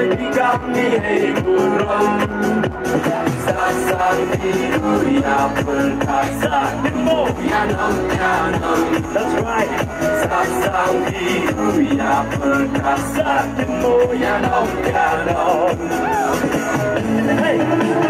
Berdikamni burung Sasan biru ya perkasa Ya ya That's right Ya ya Hey!